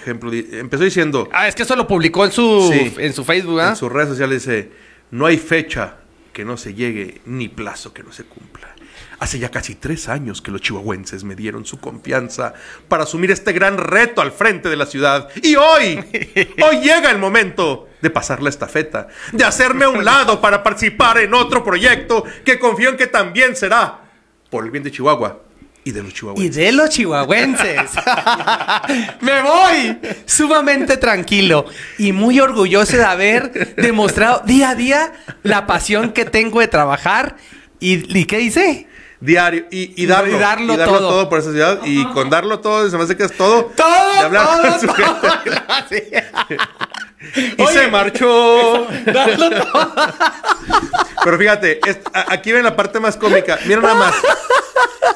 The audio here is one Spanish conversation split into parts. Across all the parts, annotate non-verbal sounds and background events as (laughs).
ejemplo, empezó diciendo Ah, es que eso lo publicó en su, Sí. en su Facebook, ¿ah? en sus redes sociales, dice, no hay fecha que no se llegue, ni plazo que no se cumpla. Hace ya casi tres años que los chihuahuenses me dieron su confianza para asumir este gran reto al frente de la ciudad. Y hoy, (laughs) hoy llega el momento de pasar la estafeta, de hacerme a un lado para participar en otro proyecto que confío en que también será por el bien de Chihuahua y de los Y chihuahuenses. de los chihuahuenses. (laughs) Me voy sumamente tranquilo y muy orgulloso de haber demostrado día a día la pasión que tengo de trabajar. ¿Y, ¿y qué hice? Diario y, y darlo, Y darlo y darlo todo. todo. por esa ciudad y con darlo todo se me hace que es todo Todo, de hablar todo, (laughs) con su todo. gente. (laughs) Y Oye. se marchó pero fíjate es- a- aquí ven la parte más cómica mira nada más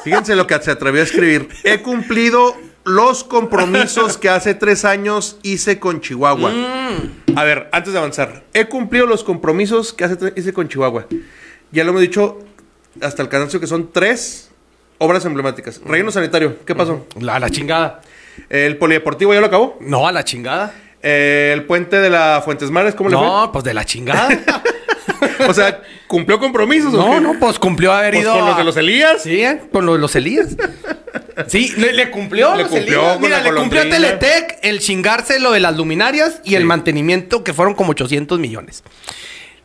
fíjense lo que se atrevió a escribir he cumplido los compromisos que hace tres años hice con Chihuahua Mm. a ver antes de avanzar he cumplido los compromisos que hace hice con Chihuahua ya lo hemos dicho hasta el cansancio que son tres obras emblemáticas relleno sanitario ¿qué pasó? A la chingada. El polideportivo ya lo acabó. No, a la chingada. Eh, el puente de la Fuentes Mares, ¿cómo le No, pues de la chingada. fue? (laughs) O sea, ¿cumplió compromisos No, no, pues cumplió haber Pues ido. con los de los Elías. Sí, ¿eh? con los, los Elías. Sí, le, le cumplió. Le los cumplió Elías. con Mira, la le cumplió a. Teletec el chingarse lo de las luminarias y el mantenimiento que fueron como 800 millones.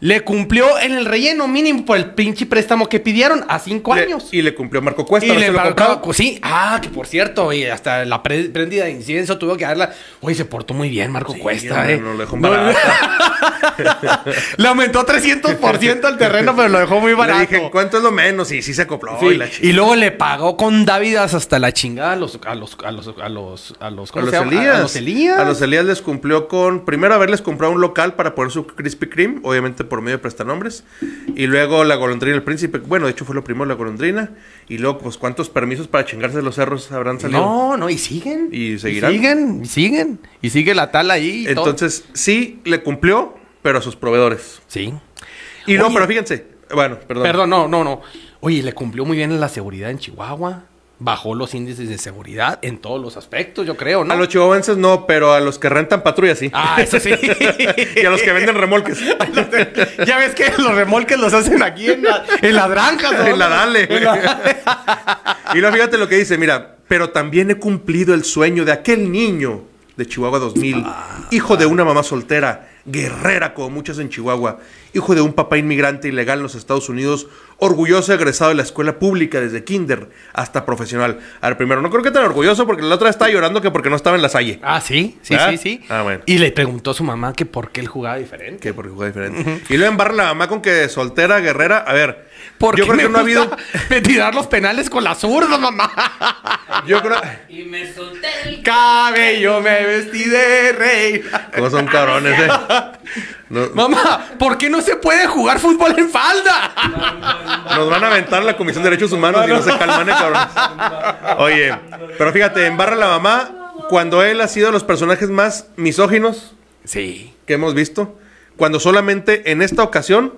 Le cumplió en el relleno mínimo por el pinche préstamo que pidieron a cinco Le- años. y le cumplió Marco Cuesta. Y ¿no le compró? sí, ah, que por cierto, y hasta la pre- prendida de incienso tuvo que darla. Oye, se portó muy bien Marco Cuesta, hombre, eh. no lo dejó en No, barata. (laughs) Le aumentó 300% al terreno, pero lo dejó muy Le barato. dije, ¿cuánto es lo menos? Y sí se acopló. Sí, y la Y luego le pagó con Dávidas hasta la chingada a los a los a los a los a los a ¿cómo los? Elías. A los Elías. A los Elías les cumplió con. Primero haberles comprado un local para poner su Krispy Kreme, obviamente por medio de prestanombres. Y luego la golondrina del príncipe. Bueno, de hecho fue lo primero la golondrina. Y luego, pues, ¿cuántos permisos para chingarse los cerros habrán salido? No, no, y siguen. Y seguirán. siguen, y siguen. Y sigue la tal ahí. y todo. Entonces, sí le cumplió, pero a sus proveedores. Sí. Y no, Oye. pero fíjense. Bueno, perdón. Perdón, no, no, no. Oye, le cumplió muy bien en la seguridad en Chihuahua. Bajó los índices de seguridad en todos los aspectos, yo creo, ¿no? A los chihuahuenses no, pero a los que rentan patrullas sí. Ah, eso sí. (laughs) y a los que venden remolques. (laughs) ya ves que los remolques los hacen aquí en la, en la granja. ¿no? en la Dale. En la- (laughs) y luego fíjate lo que dice, mira, pero también he cumplido el sueño de aquel niño de Chihuahua 2000, hijo de una mamá soltera, guerrera como muchas en Chihuahua, hijo de un papá inmigrante ilegal en los Estados Unidos, orgulloso egresado de la escuela pública desde kinder hasta profesional. A ver, primero, no creo que tan orgulloso porque la otra estaba llorando que porque no estaba en la salle. Ah, sí, sí, ¿Verdad? sí, sí. Ah, bueno. Y le preguntó a su mamá que por qué él jugaba diferente. Que porque juega diferente. Y luego embarra la mamá con que soltera, guerrera. A ver, Porque yo creo me que no ha habido. (laughs) tirar los penales con la zurda, mamá. Yo creo. Y me solté el Cabello me vestí de rey. ¿Cómo son cabrones, eh? No- Mamá, ¿por qué no se puede jugar fútbol en falda? Nos van a aventar la Comisión de Derechos Humanos y no se calman, eh, cabrones. Oye, pero fíjate, embarra la mamá cuando él ha sido de los personajes más misóginos Sí. que hemos visto. Cuando solamente en esta ocasión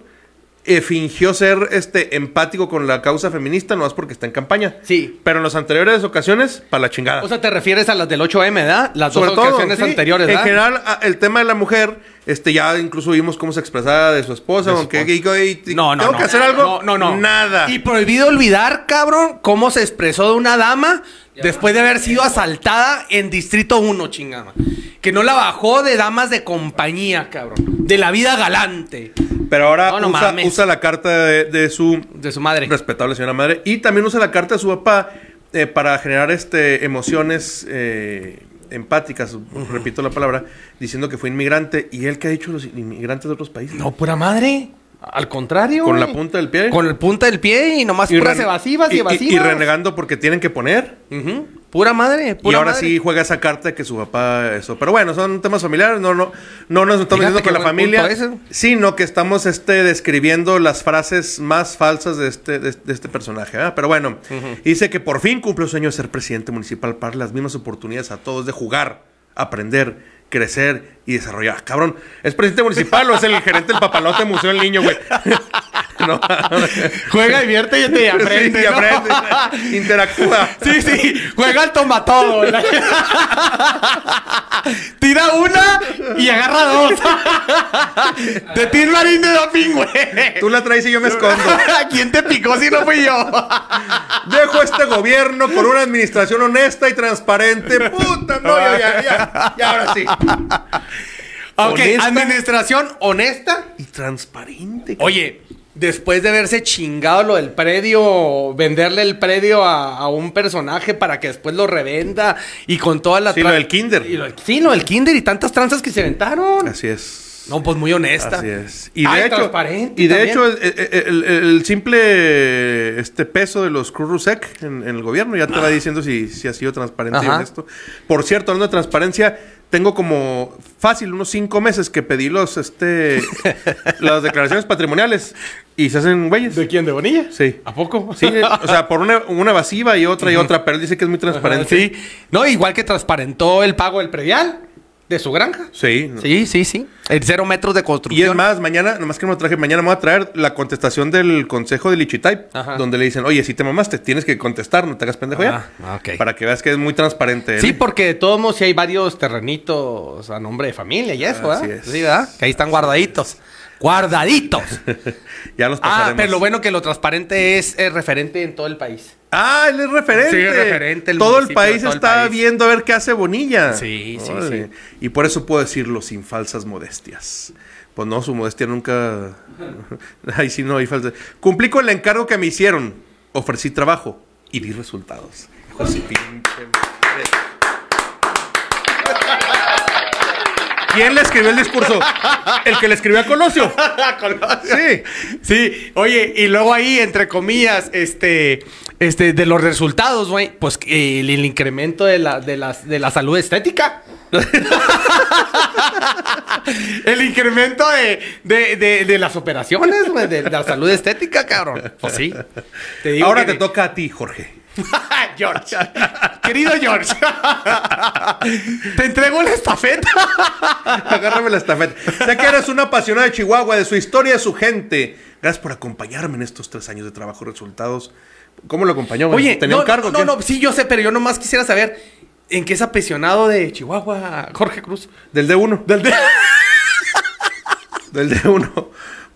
eh, fingió ser este empático con la causa feminista, no es porque está en campaña. Sí. Pero en las anteriores ocasiones, para la chingada. O sea, te refieres a las del 8M, ¿verdad? Las Sobre dos todo, ocasiones sí. anteriores, En ¿verdad? general, a- el tema de la mujer, este, ya incluso vimos cómo se expresaba de su esposa, De su aunque esposa. y- y- No, no, tengo no. que hacer algo, No, no, no. nada. Y prohibido olvidar, cabrón, cómo se expresó de una dama después de haber sido asaltada en Distrito 1, chingada. Que no la bajó de damas de compañía, cabrón. De la vida galante. Pero ahora No, no usa, usa la carta de, de su De su madre. respetable señora madre y también usa la carta de su papá eh, para generar este emociones eh, empáticas, repito la palabra, diciendo que fue inmigrante y él que ha dicho los inmigrantes de otros países. No, pura madre. Al contrario. Con la punta del pie. Con la punta del pie y nomás Y puras evasivas y, y- evasivas. y renegando porque tienen que poner. Pura madre. Y ahora madre. sí juega esa carta que su papá eso. Pero bueno, son temas familiares, no, no, no nos estamos diciendo con la familia, sino que estamos este, describiendo las frases más falsas de este, de, de este personaje. ¿verdad? Pero bueno, dice que por fin cumplió su sueño de ser presidente municipal para las mismas oportunidades a todos de jugar, aprender, crecer y desarrollar. Cabrón, ¿es presidente municipal o es el gerente del papalote Museo del Niño, güey? (laughs) No. (laughs) Juega, divierte y te aprende. Sí, y ¿no? aprende. Interactúa. (laughs) Sí, sí, juega al tomatodo. Tira una y agarra dos. De Tim Marín de doping, güey. Tú la traes y yo me escondo. ¿Quién te picó si no fui yo? Dejo este gobierno con una administración honesta y transparente. Puta, no, ya, ya, ya, ya, ahora sí. Ok, Honesta. administración honesta. Y transparente. Oye, después de haberse chingado lo del predio, venderle el predio a, a un personaje para que después lo revenda y con todas las... Sí, lo del kinder. Y lo- sí, lo del kinder y tantas tranzas que se aventaron. Así es. No, pues muy honesta. Así es. Y de Ay, hecho, transparente y de también. hecho el, el- el- el simple este peso de los Cruzrusek en, en el gobierno ya te va diciendo si, si ha sido transparente y Ajá. honesto. Por cierto, hablando de transparencia, tengo como fácil unos cinco meses que pedí los este (laughs) las declaraciones patrimoniales y se hacen güeyes. ¿De quién? ¿De Bonilla? Sí. ¿A poco? Sí, o sea, por una, una evasiva y otra y otra, pero él dice que es muy transparente. Sí. No, igual que transparentó el pago del predial de su granja. Sí. Sí, sí, sí. El cero metros de Y construcción. es más, mañana, nomás que no lo traje, mañana me voy a traer la contestación del consejo de Lichitype, donde le dicen, oye, si te mamaste, tienes que contestar, no te hagas pendejo ya. Ah, ok. Para que veas que es muy transparente. Sí, él. porque de todos modos sí hay varios terrenitos a nombre de familia y eso, Así ¿verdad? es. Sí, ¿verdad? Que ahí están guardaditos. Guardaditos. (laughs) ya los ah, pasaremos. pero lo bueno que lo transparente es, referente en todo el país. Ah, él es referente. Sí, es referente, el todo el país todo el está país. viendo a ver qué hace Bonilla. Sí, sí, Órale. sí. Y por eso puedo decirlo sin falsas modestias. Pues no, su modestia nunca... (laughs) Ay, sí, no hay falsas. Cumplí con el encargo que me hicieron. Ofrecí trabajo y vi resultados. Su pinche madre. ¿Quién le escribió el discurso? El que le escribió (laughs) a Colosio. Sí. Sí, oye, y luego ahí, entre comillas, este, este, de los resultados, güey, pues eh, el, el incremento de la, de, las, de la salud estética. (laughs) el incremento de, de, de, de las operaciones, güey, de, la salud estética, cabrón. Pues sí. Te digo Ahora que- te toca a ti, Jorge. (laughs) George. Querido George. (laughs) te entrego la estafeta. (laughs) Agárrame la estafeta. Sé que eres un apasionado de Chihuahua, de su historia, de su gente. Gracias por acompañarme en estos tres años de trabajo y resultados. ¿Cómo lo acompañó? Oye, ¿tenía no, un cargo? no, no, sí, yo sé, pero yo nomás quisiera saber en qué es apasionado de Chihuahua Jorge Cruz. Del D1. Del de- Del D1.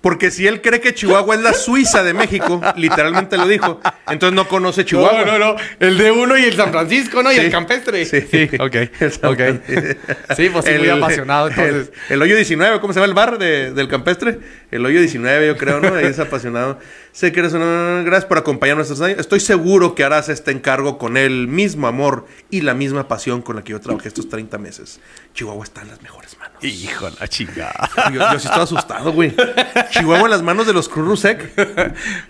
Porque si él cree que Chihuahua es la Suiza de México, literalmente lo dijo, entonces no conoce Chihuahua. No, no, no. El de uno y el San Francisco, ¿no? Y Sí. el campestre. Sí, (laughs) ok. San ok. Sí, pues sí, muy apasionado, entonces. El, el hoyo 19, ¿cómo se llama el bar de- del campestre? El hoyo 19, yo creo, ¿no? Ahí es apasionado. Sé que eres una... Gracias por acompañarnos estos años. Estoy seguro que harás este encargo con el mismo amor y la misma pasión con la que yo trabajé estos 30 meses. Chihuahua está en las mejores manos. Hijo la chingada. Yo, yo sí estaba asustado, güey. Chihuahua en las manos de los Cruz Rusek.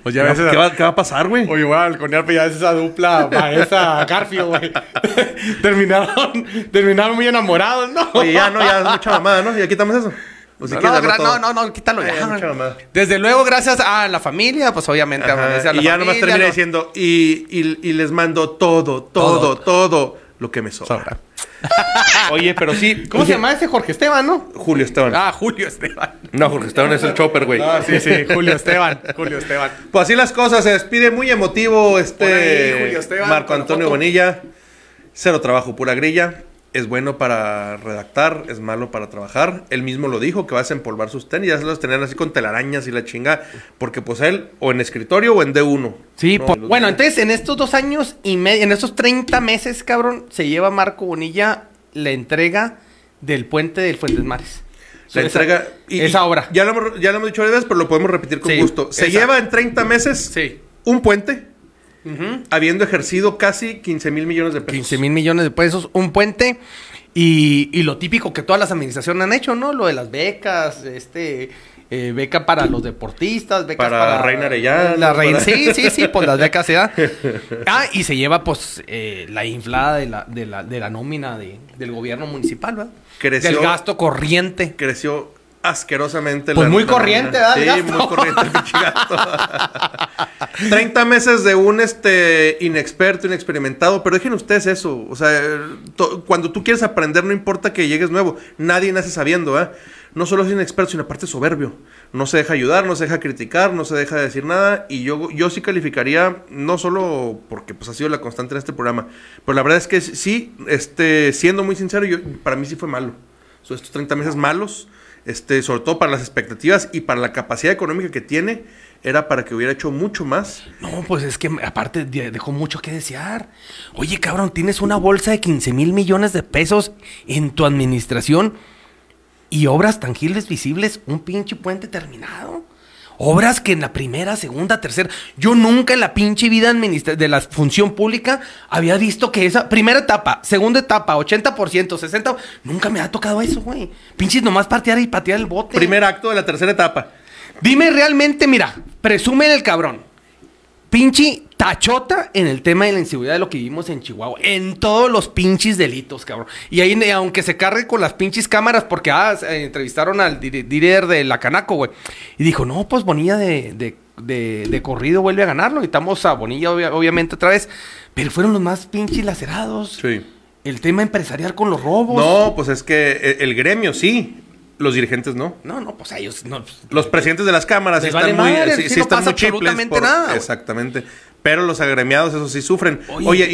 Pues ¿Qué, va, qué va- qué va a pasar, güey? Oye, güey, al conear, pues ya es esa dupla, esa Garfield, güey. (laughs) terminaron, terminaron muy enamorados, ¿no? Oye, ya, no, ya es mucha mamada, ¿no? Ya quitamos eso. Pues No, no, gra- no, no, no, quítalo Ay, ya. mucha. Desde luego, gracias a la familia, pues obviamente Ajá, agradece a la y ya familia. nomás termina lo- diciendo, y, y- y les mando todo, todo, todo, lo que me sobra. Sobra. (laughs) Oye, pero sí. ¿Cómo oye, se llama ese Jorge Esteban, no? Julio Esteban. Ah, Julio Esteban. No, Jorge Esteban es el chopper, güey. Ah, sí, sí, Julio Esteban. Julio Esteban. Pues así las cosas, se despide muy emotivo Por este ahí, Julio Esteban, Marco con la Antonio foto. Bonilla. Cero trabajo, pura grilla. Es bueno para redactar, es malo para trabajar. Él mismo lo dijo, que vas a empolvar sus tenis, ya se los tenían así con telarañas y la chinga. Porque pues él, o en escritorio o en D1. Sí, No, por- bueno, entonces en estos dos años y medio, en estos 30 meses, cabrón, se lleva Marco Bonilla la entrega del puente del Fuentes Mares. La Esa- entrega. y- esa obra. Ya lo, hemos, ya lo hemos dicho varias veces, pero lo podemos repetir con Sí, gusto. Se esa. lleva en 30 meses Sí. un puente, Habiendo ejercido casi 15 mil millones de pesos. 15 mil millones de pesos, un puente y, y lo típico que todas las administraciones han hecho, ¿no? Lo de las becas, este, eh, beca para los deportistas, becas Para para... Reina Arellano, La reina, para- Sí, sí, sí, pues las becas se da. (laughs) Ah, y se lleva pues eh, la inflada de la, de la, de la nómina de- del gobierno municipal, ¿verdad? Creció- Del gasto corriente. Creció asquerosamente. Pues la- muy corriente. ¿verdad? Sí, gasto. muy corriente el pinche gasto. 30 meses de un este inexperto, inexperimentado, pero dejen ustedes eso. O sea, cuando tú quieres aprender, no importa que llegues nuevo. Nadie nace sabiendo, ¿eh? No solo es inexperto, sino aparte soberbio. No se deja ayudar, no se deja criticar, no se deja decir nada. Y yo, yo sí calificaría, no solo porque pues ha sido la constante en este programa, pero la verdad es que sí, este, siendo muy sincero, yo, para mí sí fue malo. So, estos 30 meses malos, este, sobre todo para las expectativas y para la capacidad económica que tiene, era para que hubiera hecho mucho más. No, pues es que aparte de- dejó mucho que desear. Oye, cabrón, tienes una bolsa de 15 mil millones de pesos en tu administración y obras tangibles visibles, un pinche puente terminado. Obras que en la primera, segunda, tercera. Yo nunca en la pinche vida de la función pública había visto que esa primera etapa, segunda etapa, 80%, 60%. Nunca me ha tocado eso, güey. Pinches nomás patear y patear el bote. Primer acto de la tercera etapa. Dime realmente, mira, presume el cabrón. Pinche tachota en el tema de la inseguridad de lo que vivimos en Chihuahua. En todos los pinches delitos, cabrón. Y ahí, eh, aunque se cargue con las pinches cámaras, porque ah, se- entrevistaron al líder de la Canaco, güey. Y dijo, no, pues Bonilla de, de, de- de corrido vuelve a ganarlo. Y estamos a Bonilla, obvia- obviamente, otra vez. Pero fueron los más pinches lacerados. Sí. El tema empresarial con los robos. No, pues es que el, el gremio sí, los dirigentes no. No, no, pues ellos no. pues, Los presidentes de las cámaras sí están vale muy, madre, sí, sí sí no están pasa muy absolutamente nada. Exactamente. Pero los agremiados, eso sí sufren. Oye, Oye,